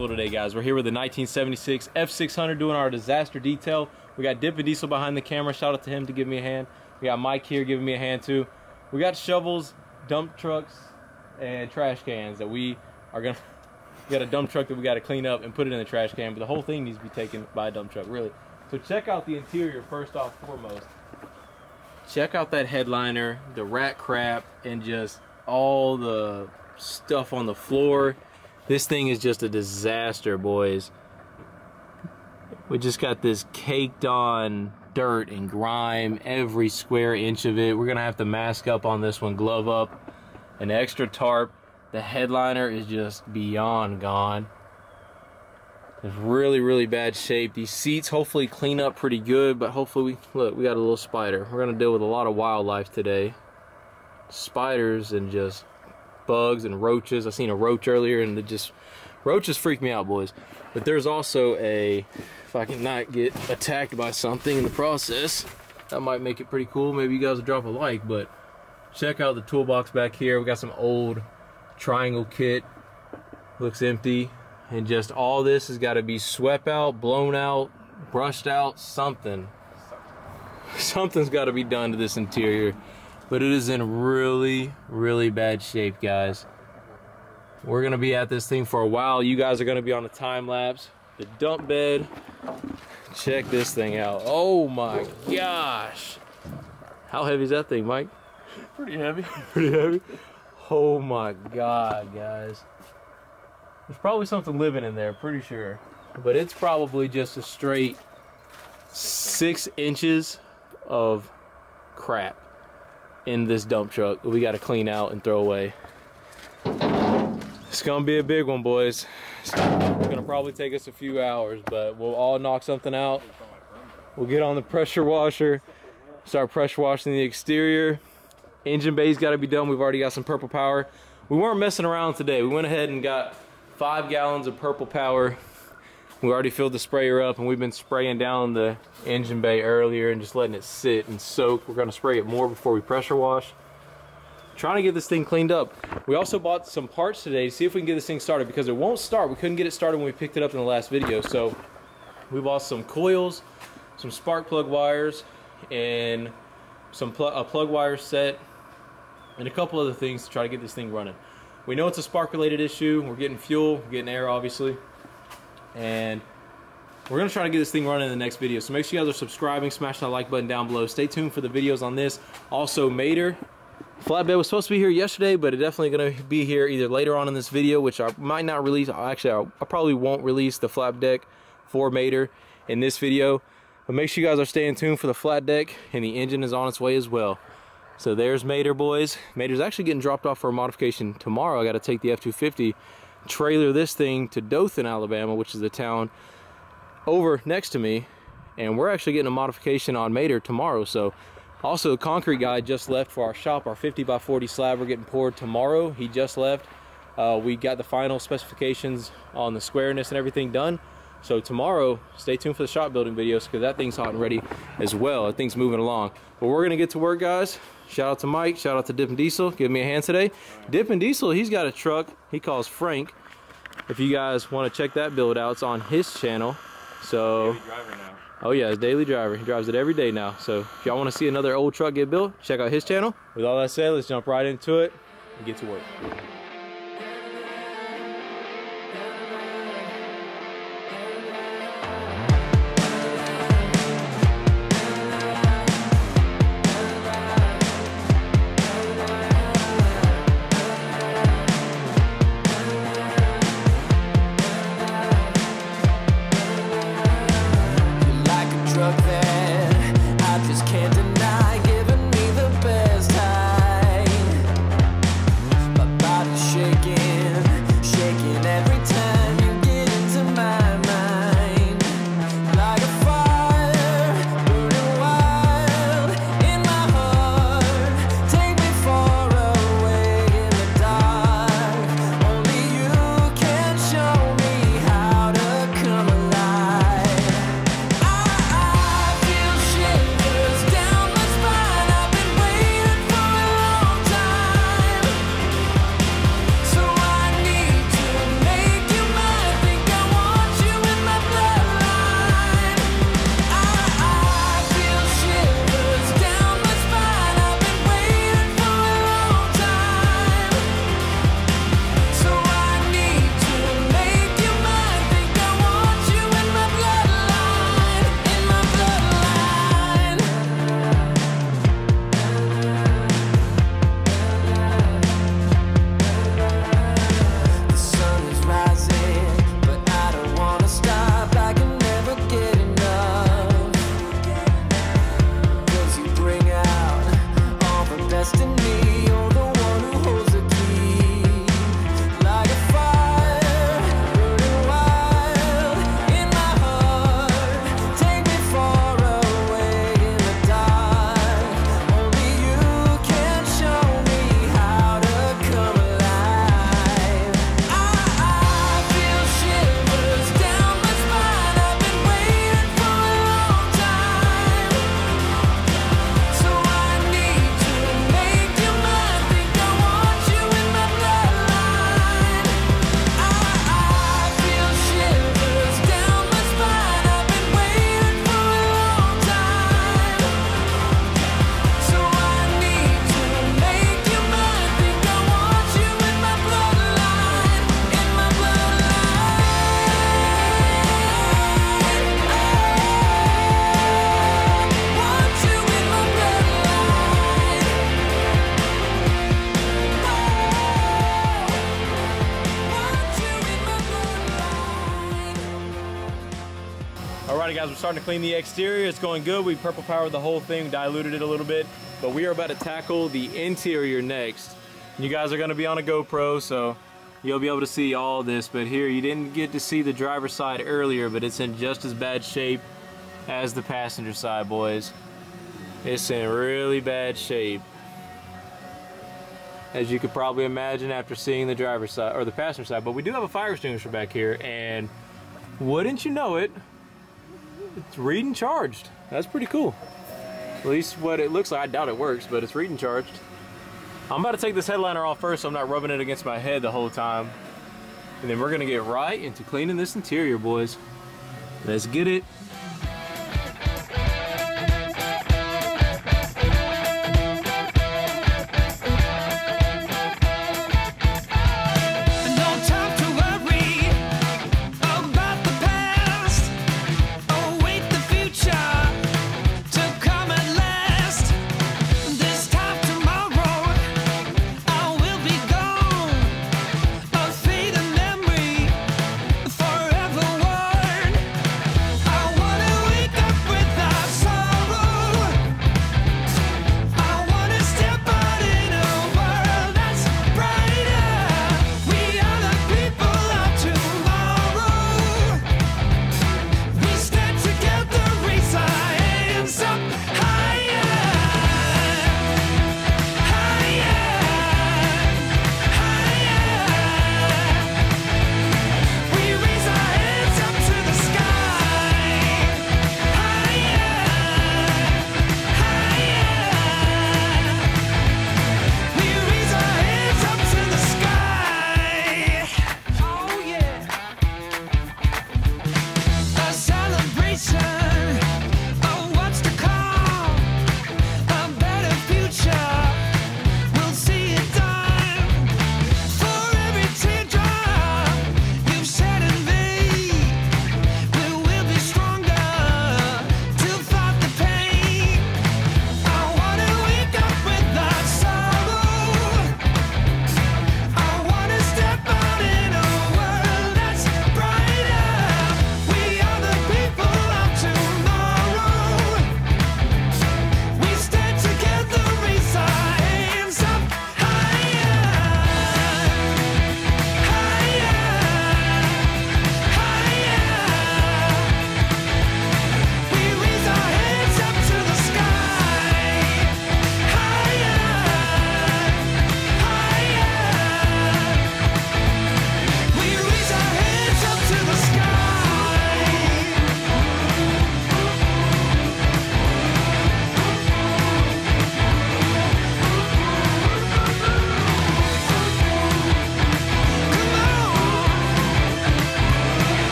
full today, guys? We're here with the 1976 F600 doing our disaster detail. We got Dippin' Diesel behind the camera. Shout out to him to give me a hand. We got Mike here giving me a hand too. We got shovels, dump trucks, and trash cans that we are gonna. We got a dump truck that we got to clean up and put it in the trash can, but the whole thing needs to be taken by a dump truck, really. So check out the interior first off, foremost. Check out that headliner, the rat crap, and just all the stuff on the floor. This thing is just a disaster, boys. We just got this caked on dirt and grime every square inch of it. We're gonna have to mask up on this one, glove up, an extra tarp. The headliner is just beyond gone. It's really, really bad shape. These seats hopefully clean up pretty good, but hopefully we, look, we got a little spider. We're gonna deal with a lot of wildlife today. Spiders and just bugs and roaches. I seen a roach earlier and it just, roaches freak me out, boys. But there's also a, if I can not get attacked by something in the process, that might make it pretty cool. Maybe you guys will drop a like, but check out the toolbox back here. We got some old triangle kit. Looks empty. And just all this has got to be swept out, blown out, brushed out, something. Something's got to be done to this interior. But it is in really, really bad shape, guys. We're going to be at this thing for a while. You guys are going to be on a time lapse. The dump bed. Check this thing out. Oh my gosh. How heavy is that thing, Mike? Pretty heavy. Pretty heavy. Oh my god, guys. There's probably something living in there, pretty sure. But it's probably just a straight six inches of crap in this dump truck we got to clean out and throw away. It's gonna be a big one, boys. It's gonna probably take us a few hours, but we'll all knock something out. We'll get on the pressure washer, start pressure washing the exterior. Engine bay's got to be done. We've already got some purple power. We weren't messing around today. We went ahead and got five gallons of purple power. We already filled the sprayer up and we've been spraying down the engine bay earlier and just letting it sit and soak. We're gonna spray it more before we pressure wash. Trying to get this thing cleaned up. We also bought some parts today to see if we can get this thing started because it won't start. We couldn't get it started when we picked it up in the last video. So we bought some coils, some spark plug wires, and some pl a plug wire set, and a couple other things to try to get this thing running. We know it's a spark related issue. We're getting fuel, we're getting air obviously. And we're gonna try to get this thing running in the next video. So make sure you guys are subscribing, smash that like button down below. Stay tuned for the videos on this. Also Mater, flatbed was supposed to be here yesterday, but it's definitely gonna be here either later on in this video, which I might not release. Actually, I probably won't release the flat deck for Mater in this video. But make sure you guys are staying tuned for the flat deck and the engine is on its way as well. So there's Mater, boys. Mater's actually getting dropped off for a modification tomorrow. I got to take the F-250, trailer this thing to Dothan, Alabama, which is the town over next to me. And we're actually getting a modification on Mater tomorrow. So also, concrete guy just left for our shop. Our 50 by 40 slab we're getting poured tomorrow. He just left. Uh, we got the final specifications on the squareness and everything done. So tomorrow, stay tuned for the shop building videos because that thing's hot and ready as well. That thing's moving along. But we're gonna get to work, guys. Shout out to Mike. Shout out to Dippin' Diesel. Give me a hand today. Dippin' Diesel, he's got a truck he calls Frank. If you guys want to check that build out, it's on his channel. So, oh yeah, his daily driver. He drives it every day now. So if y'all want to see another old truck get built, check out his channel. With all that said, let's jump right into it and get to work. Guys, we're starting to clean the exterior. It's going good. We purple powered the whole thing, diluted it a little bit. But we are about to tackle the interior next. You guys are gonna be on a GoPro, so you'll be able to see all this. But here, you didn't get to see the driver's side earlier, but it's in just as bad shape as the passenger side, boys. It's in really bad shape. As you could probably imagine after seeing the driver's side, or the passenger side. But we do have a fire extinguisher back here, and wouldn't you know it, it's reading charged. That's pretty cool. At least what it looks like. I doubt it works, but it's reading charged. I'm about to take this headliner off first so I'm not rubbing it against my head the whole time. And then we're gonna get right into cleaning this interior, boys. Let's get it.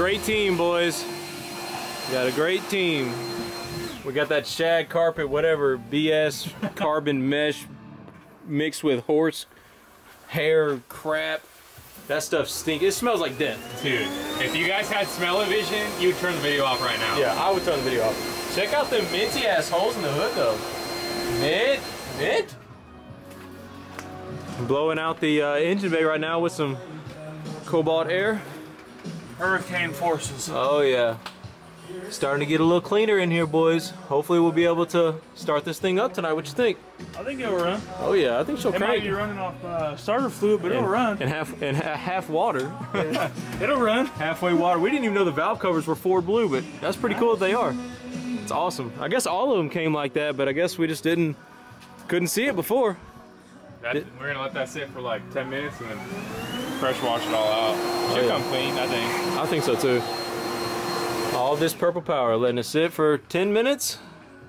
Great team, boys. We got a great team. We got that shag carpet, whatever, BS carbon mesh mixed with horse hair crap. That stuff stinks. It smells like death. Dude, if you guys had smell-o-vision, you'd turn the video off right now. Yeah, I would turn the video off. Check out the minty ass holes in the hood though. Mint, mint. Blowing out the uh, engine bay right now with some cobalt air. Hurricane forces. Oh yeah. Starting to get a little cleaner in here, boys. Hopefully we'll be able to start this thing up tonight. What you think? I think it'll run. Oh yeah, I think she'll It might crank. be running off uh, starter fluid, but it'll run. And half and ha- half water. It'll run. Halfway water. We didn't even know the valve covers were Ford blue, but that's pretty cool that they are. It's awesome. I guess all of them came like that, but I guess we just didn't couldn't see it before. That, we're gonna let that sit for like 10 minutes and then fresh wash it all out. Oh, Should yeah. come clean, I think. I think so too. All this purple power, letting it sit for 10 minutes,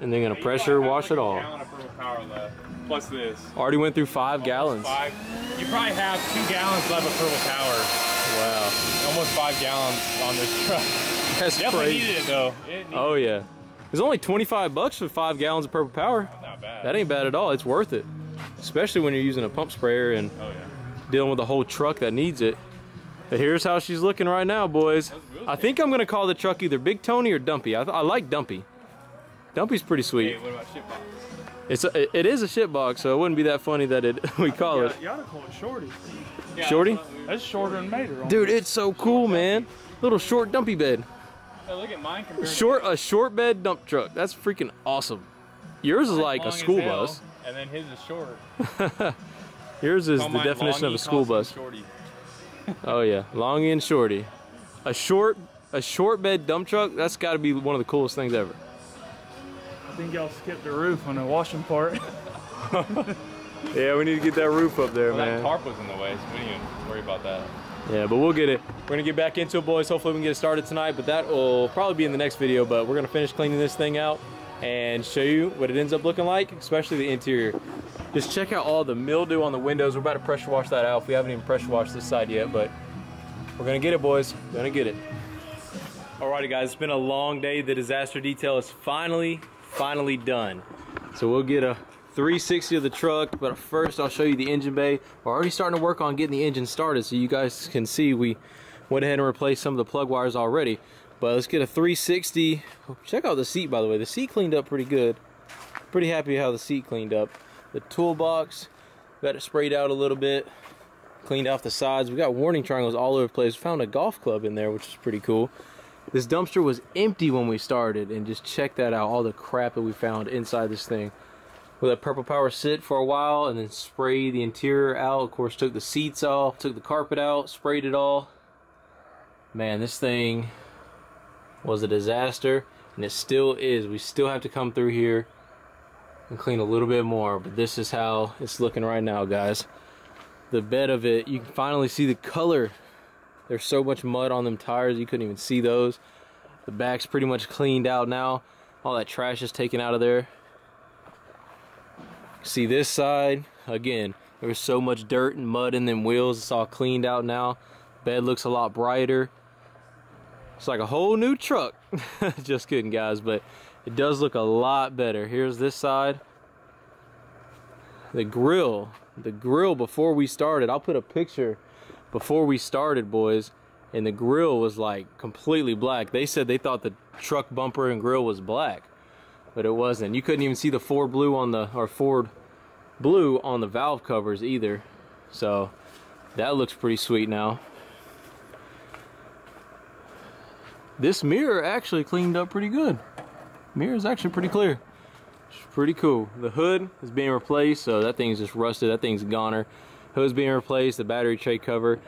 and then gonna pressure wash it all. Gallon of purple power left, plus this. Already went through five gallons. Five. You probably have two gallons left of purple power. Wow, Almost five gallons on this truck. that's Definitely crazy. needed it though. It needed Oh yeah, it's only 25 bucks for five gallons of purple power. Not bad. That ain't bad at all. It's worth it, especially when you're using a pump sprayer and oh yeah. Dealing with a whole truck that needs it. But here's how she's looking right now, boys. I think I'm gonna call the truck either Big Tony or Dumpy. I, I like Dumpy. Dumpy's pretty sweet. Hey, what about shit? It's a, it- it is a shit box, so it wouldn't be that funny that it we call it. You ought to call it Shorty. Yeah, Shorty? that's what we- That's shorter than Mater. on Dude, it's so cool, man. Little short dumpy bed. Hey, look at mine compared Short a short bed dump truck. That's freaking awesome. Yours is like a school hell, bus. And then his is short. Yours is the definition of a school bus. Shorty. Oh yeah, long and shorty. A short a short bed dump truck. That's got to be one of the coolest things ever. I think y'all skipped the roof on the washing part. Yeah, we need to get that roof up there, Well, that tarp was in the way, so we didn't even worry about that. Yeah, but we'll get it. We're gonna get back into it, boys. Hopefully we can get it started tonight, but that will probably be in the next video. But we're gonna finish cleaning this thing out and show you what it ends up looking like, especially the interior. Just check out all the mildew on the windows. We're about to pressure wash that out. We haven't even pressure washed this side yet, but we're gonna get it, boys. Gonna get it. Alrighty, guys. It's been a long day. The disaster detail is finally, finally done. So we'll get a 360 of the truck, but first I'll show you the engine bay. We're already starting to work on getting the engine started so you guys can see we went ahead and replaced some of the plug wires already. But let's get a 360. Check out the seat, by the way. The seat cleaned up pretty good. Pretty happy how the seat cleaned up. The toolbox, got it sprayed out a little bit. Cleaned off the sides. We got warning triangles all over the place. Found a golf club in there, which is pretty cool. This dumpster was empty when we started, and just check that out. All the crap that we found inside this thing. We let Purple Power sit for a while and then spray the interior out. Of course, took the seats off, took the carpet out, sprayed it all. Man, this thing was a disaster, and it still is. We still have to come through here and clean a little bit more, but this is how it's looking right now, guys. The bed of it, you can finally see the color. There's so much mud on them tires, you couldn't even see those. The back's pretty much cleaned out now. All that trash is taken out of there. See this side, again, there was so much dirt and mud in them wheels. It's all cleaned out now. Bed looks a lot brighter. It's like a whole new truck. Just kidding, guys, but it does look a lot better. Here's this side. The grill, the grill before we started, I'll put a picture before we started, boys, and the grill was like completely black. They said they thought the truck bumper and grill was black, but it wasn't. You couldn't even see the Ford blue on the, or Ford blue on the valve covers either. So that looks pretty sweet now. This mirror actually cleaned up pretty good. Mirror is actually pretty clear. It's pretty cool. The hood is being replaced, so that thing's just rusted. That thing's goner. Hood's being replaced, the battery tray cover,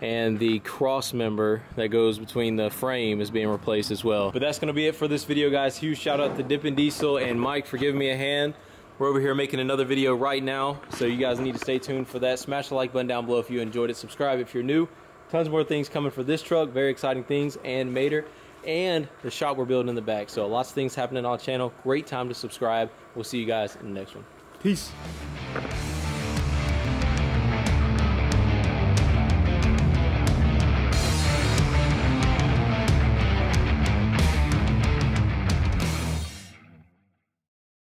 and the cross member that goes between the frame is being replaced as well. But that's gonna be it for this video, guys. Huge shout out to Dippin' Diesel and Mike for giving me a hand. We're over here making another video right now, so you guys need to stay tuned for that. Smash the like button down below if you enjoyed it. Subscribe if you're new. Tons more things coming for this truck, very exciting things, and Mater, and the shop we're building in the back. So lots of things happening on the channel. Great time to subscribe. We'll see you guys in the next one. Peace.